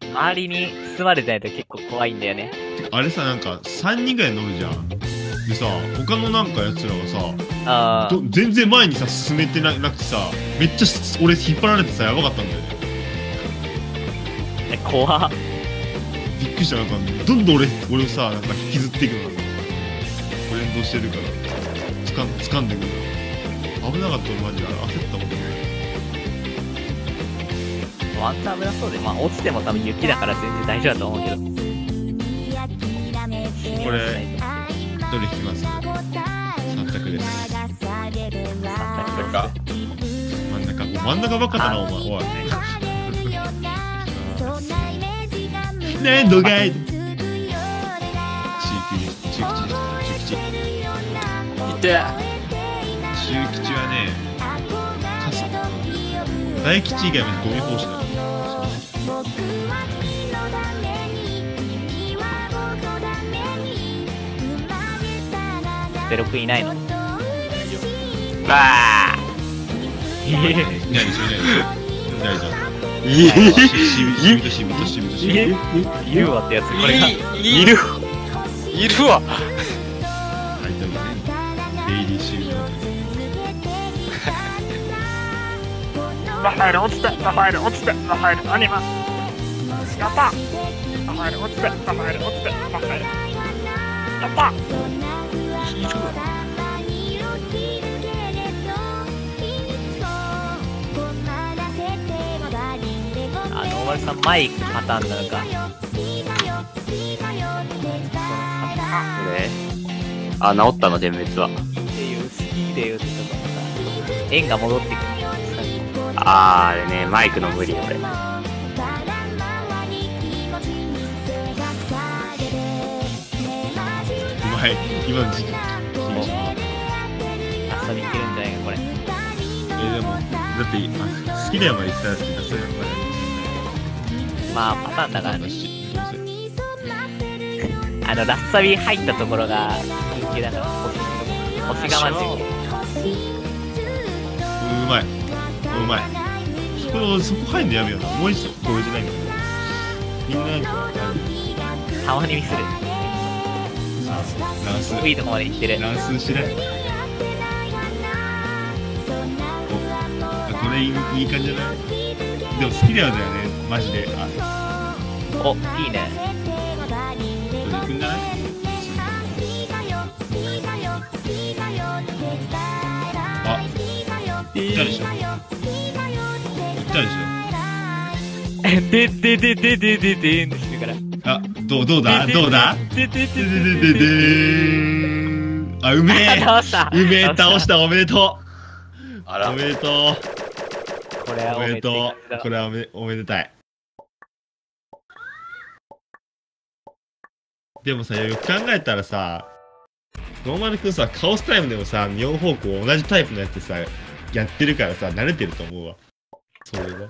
周りに包まれてないと結構怖いんだよね。あれさ、なんか、3人ぐらい乗るじゃん。でさ、他のなんか奴らがさ、あど全然前にさ、進めてななくてさ、めっちゃす俺引っ張られてさ、やばかったんだよね。あ、怖っ。びっくりした、なんか、どんどん俺、俺をさ、なんか引きずっていくの。連動してるから、つかん、掴んでくるの。危なかったマジで。焦ったもんね。ワンタ危なそうで、まあ落ちても多分雪だから全然大丈夫だと思うけど。これ、どれ引きます？三択です。三択か真ん中、真ん中ばっかだな、お前。おい。ねんどがい中吉、中吉、中吉。いて中吉はね。大吉以外はゴミ奉仕だゼロくんいないのわあいないでしょ、いないでしょ。いないじゃん。いしぶとしぶとしぶとしぶと。いるわってやつ、これが。いいるいるわタイトルね。デイリーシールド。ラファエル落ちてラファエル落ちてラファエルアニマやったラファエル落ちてラファエル落ちてラファエルやったあの、お前さんマイクパターンなのか。ねあ治ったの点滅はっていう、好きで言うとかさ、円が戻ってくる。あーあれねマイクの無理俺うまい。今の時期。いいじゃん遊びに行けるんじゃないか、これ。えでも、だって、あ好きだよまで言ってたやつって、それやっぱり。まあ、パターンだからね。しあの、ラッサビ入ったところが人気だから、星星がまじうまい。うまい。そこ、そこ入んのやめような。もう一個上じゃないんだから。みんななんか、あるたまにミスる。ス。いいとこまで行ってる。ランスしない。おこれいいいい感じじゃないでも好きだよね、マジで。あ、お、いいね。これ行くんじゃないあ、行ったでしょ行ったでし で、で、で、で、で、で、で、んしてるから。どう、どうだ？どうだ？で、で、で、で。でで、あ、うめえ倒した。うめえ倒した。おめでとあら。うおめでとこれはうおめでとう。これ。れはおめおめでたい。でもさよく考えたらさノーマルくんさカオスタイムでもさ4方向同じタイプのやつさやってるからさ慣れてると思うわ。それは